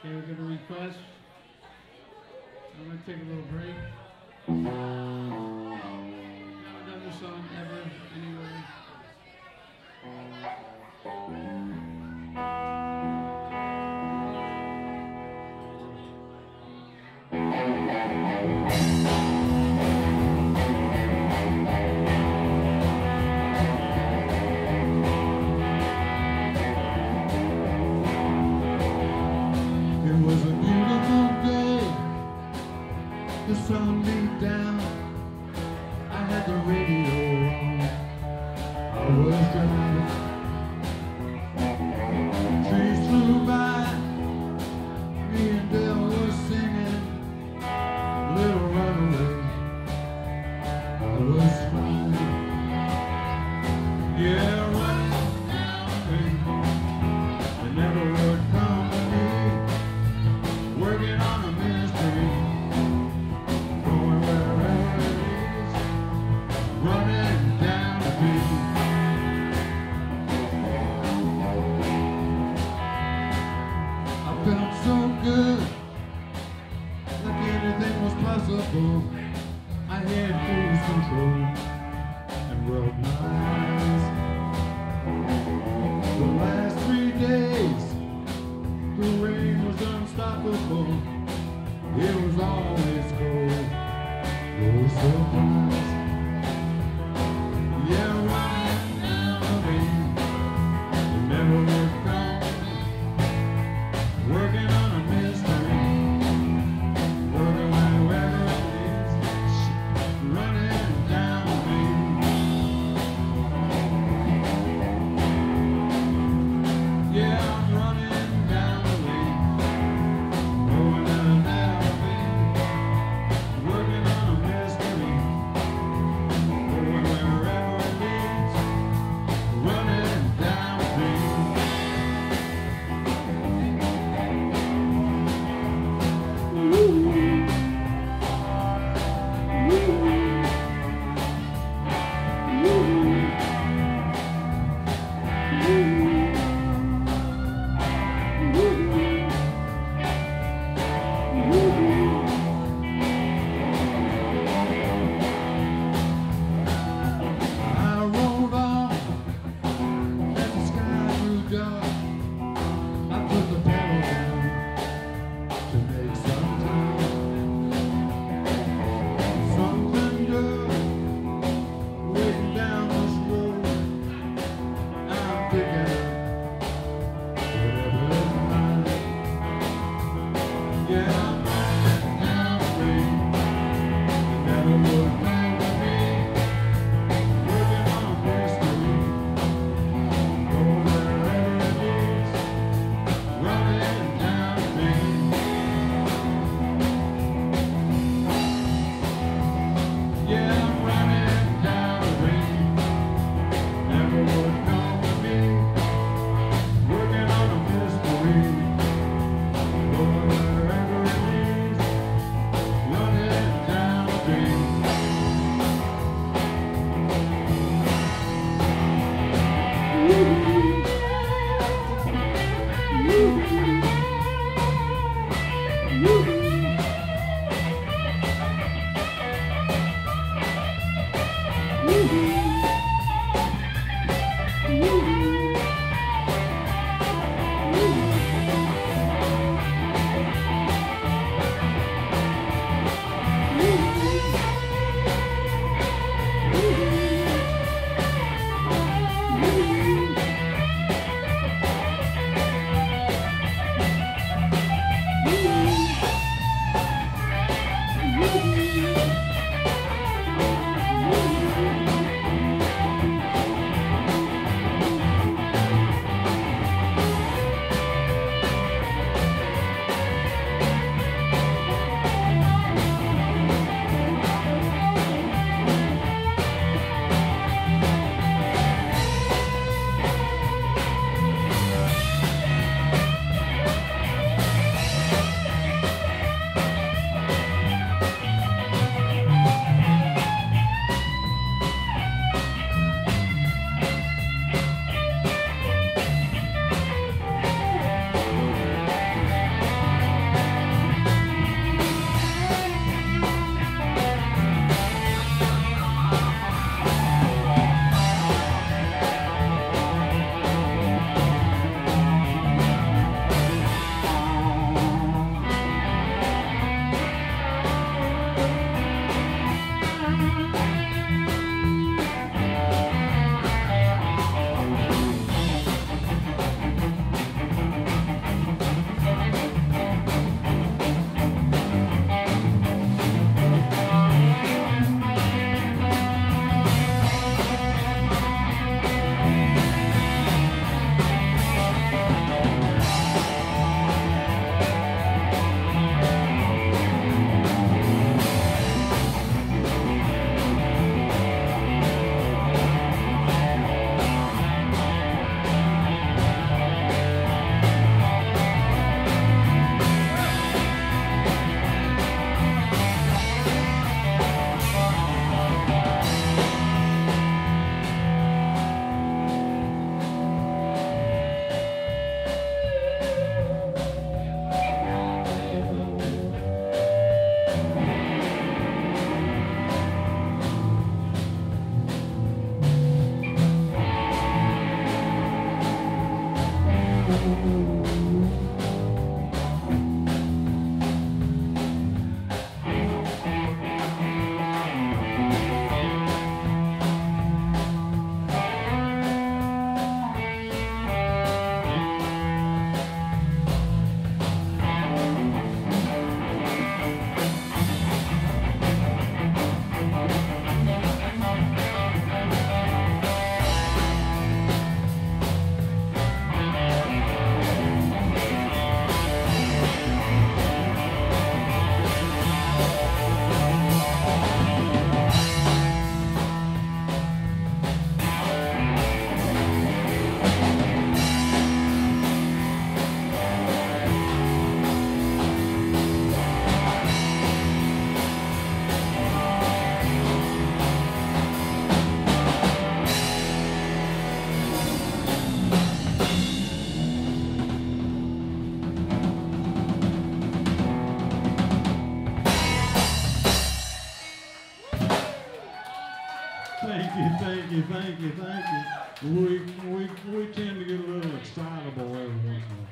Okay, we're gonna request. I'm gonna take a little break. Never done song ever anywhere. It Sun beat down. I had the radio possible. I had cruise control and my eyes. The last three days. The rain was unstoppable. It was always cold. No surprise. Yeah, Mm-hmm. You, thank you, thank you. We, we, we tend to get a little excitable every once in a while.